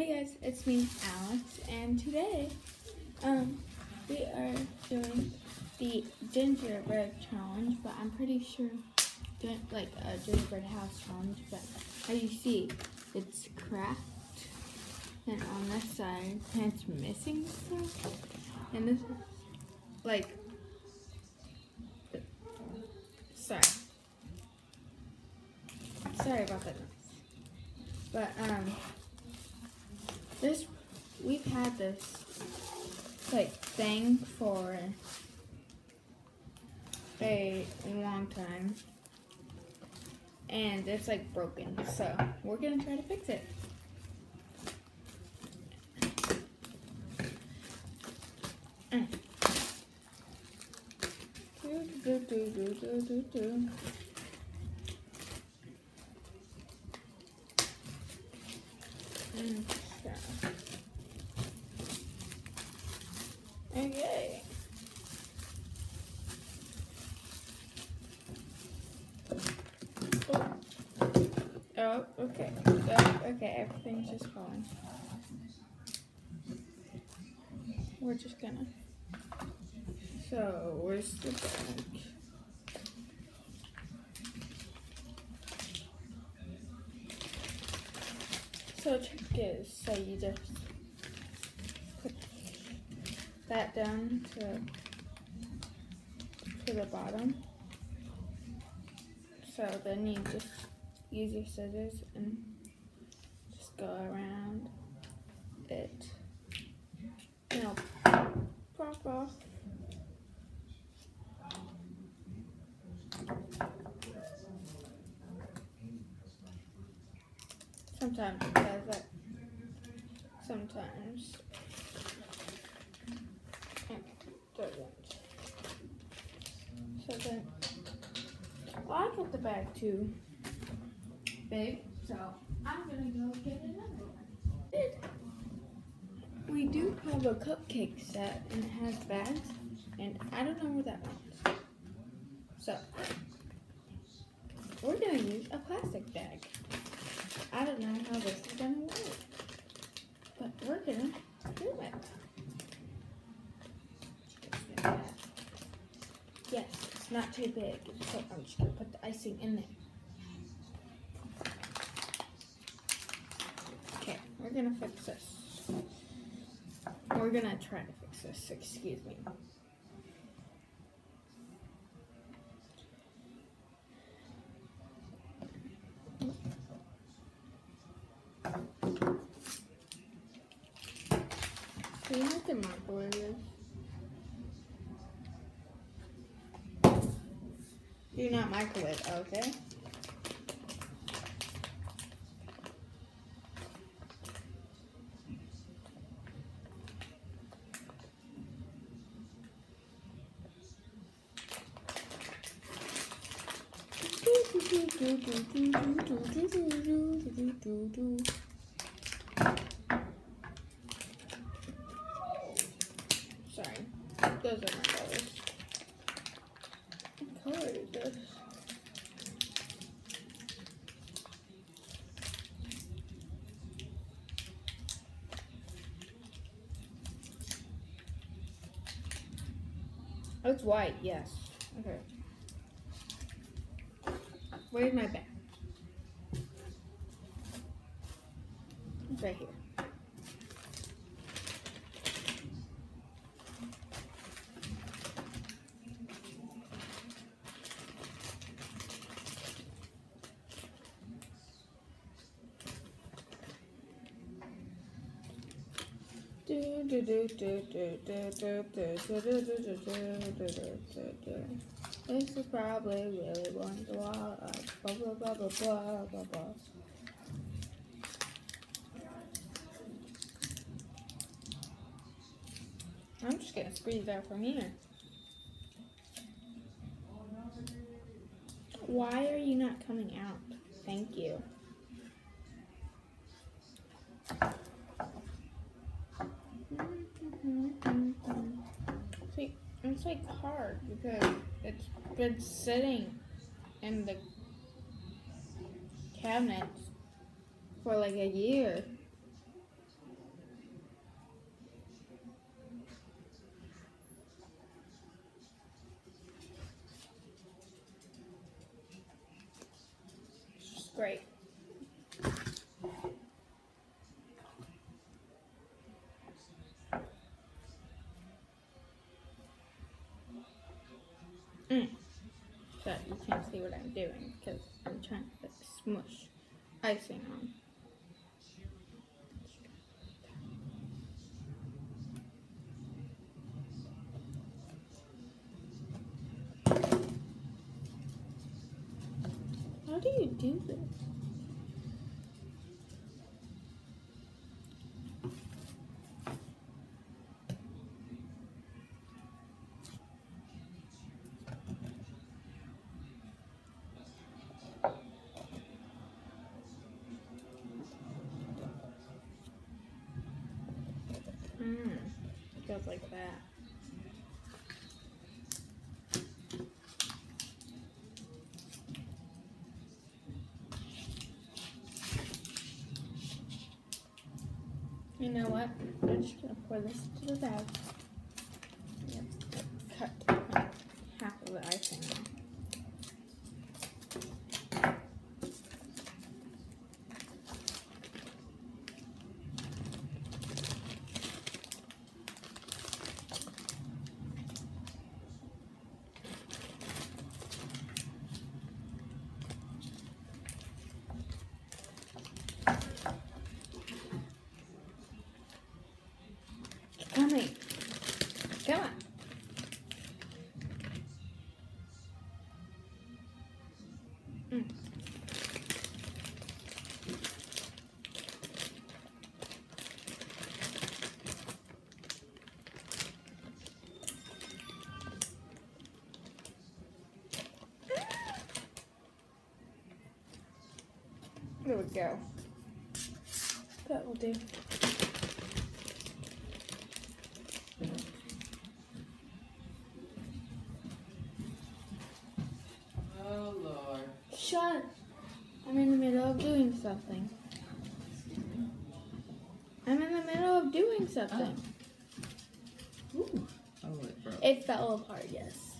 Hey guys, it's me, Alex, and today, um, we are doing the gingerbread challenge, but I'm pretty sure, gin- like a gingerbread house challenge, but as you see, it's cracked, and on this side, it's missing stuff, and this is, like, sorry, sorry about that, but, um, this we've had this like thing for a long time and it's like broken so we're gonna try to fix it Mm. Okay. Oh. Oh, okay. Oh, okay, everything's just falling. We're just gonna. So, where's the bag? So, trick is so you just put that down to to the bottom. So then you just use your scissors and just go around it. It'll pop off. Sometimes it does it. Sometimes it doesn't. So then, well, I got the bag too big, so I'm gonna go get another one. We do have a cupcake set and it has bags, and I don't know where that went. So, we're gonna use a plastic bag. I don't know how this is gonna work, but we're gonna do it. Yes, it's not too big, so I'm just gonna put the icing in there. Okay, we're gonna fix this. We're gonna try to fix this, excuse me. Do you know what the microwave is? Do not microwave, okay? Sorry, those are my colors. What color is this? Oh, it's white, yes. Okay. Where's my bag? It's right here. This is probably really one to watch. Blah blah blah blah blah blah blah. I'm just gonna squeeze out from here. Why are you not coming out? Thank you. take hard because it's been sitting in the cabinet for like a year. It's just great. Can't see what I'm doing because I'm trying to like, smush icing on. How do you do this? Goes like that. You know what? I'm just gonna pour this to the bag. Yep. Cut we go. That will do. Oh Lord. Shut. I'm in the middle of doing something. I'm in the middle of doing something. Ah. Ooh. Oh, it broke. It fell apart, yes.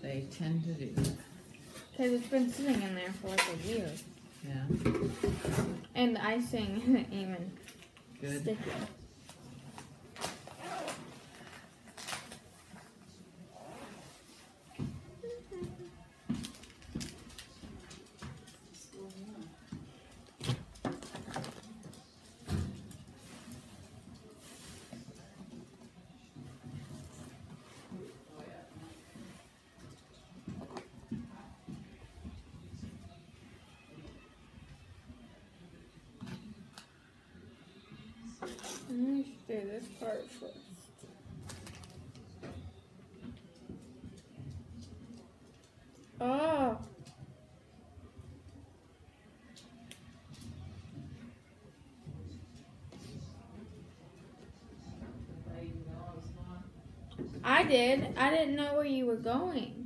They tend to do that. Because it's been sitting in there for like a year. Yeah. And the icing isn't even Good. sticky. Let me do this part first. Oh. I did. I didn't know where you were going.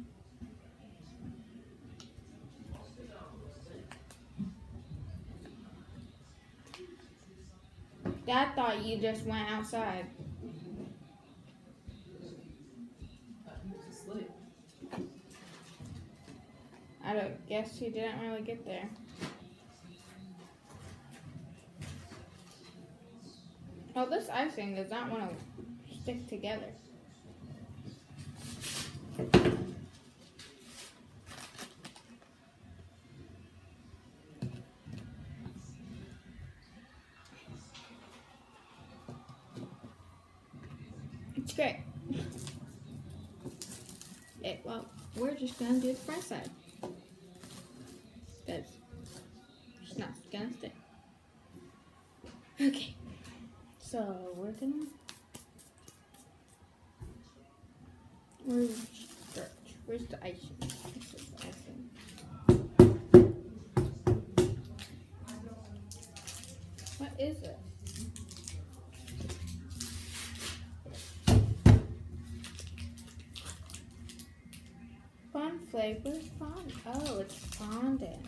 Dad thought you just went outside. I don't guess he didn't really get there. Oh, this icing does not want to stick together. It's great. It, well, we're just gonna do the front side. Because it's not gonna stick. Okay. So we're gonna Where's the? Where's the icing. What is it? Flavor fondant? Oh, it's fondant.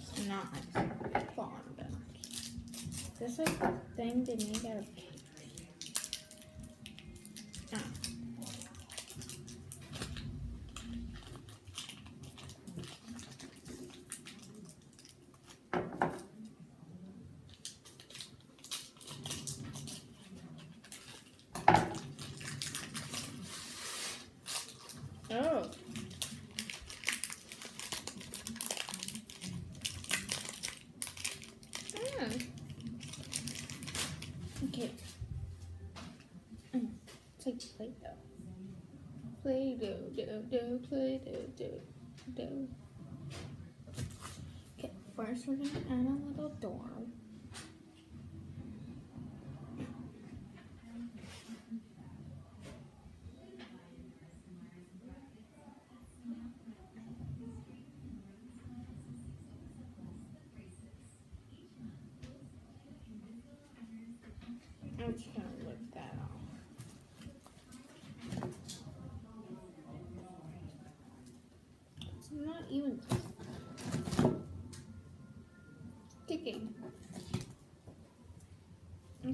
It's not fondant. Is this like a thing they make out of cake? Oh. Mm. Okay. Mm. It's like Play-Doh. Play-Doh, do, do, Play-Doh, do, do. Okay, first we're gonna add a little door. I'm just gonna rip that off. It's not even sticking.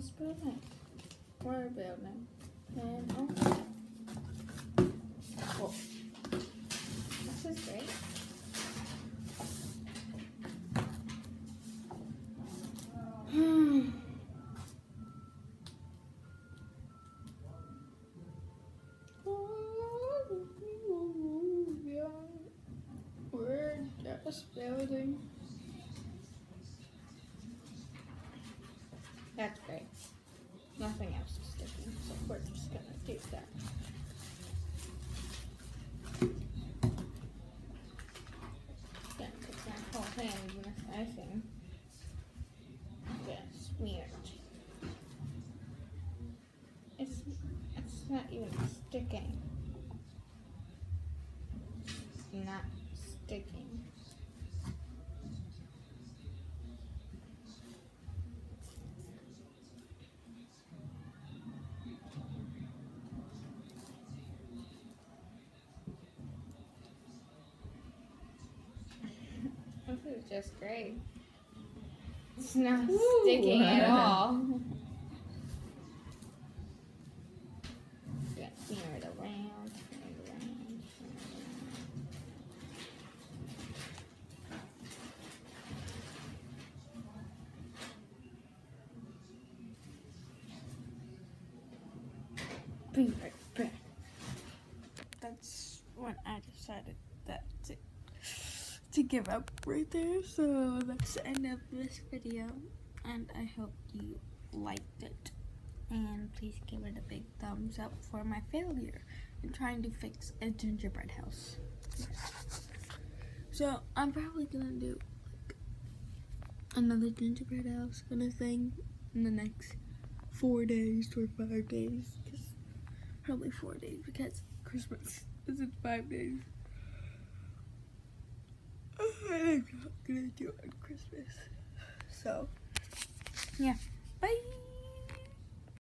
Let's put it. And oh. Whoa. This is great. Hmm. We're just building. That's great. Nothing else is sticking, so we're just gonna do that. Gonna put that whole thing with icing. That's weird. It's it's not sticking. Not sticking. This is just great. It's not Woo. sticking at all. Yeah, spin it around, spin it around, spin it around. Be right back. That's when I decided that to, to give up right there. So that's the end of this video. And I hope you liked it. And please give it a big thumbs up for my failure in trying to fix a gingerbread house. So I'm probably gonna do like another gingerbread house kind of thing in the next four days or five days. Probably four days because Christmas is in five days. I'm not gonna do it on Christmas. So, yeah. Bye.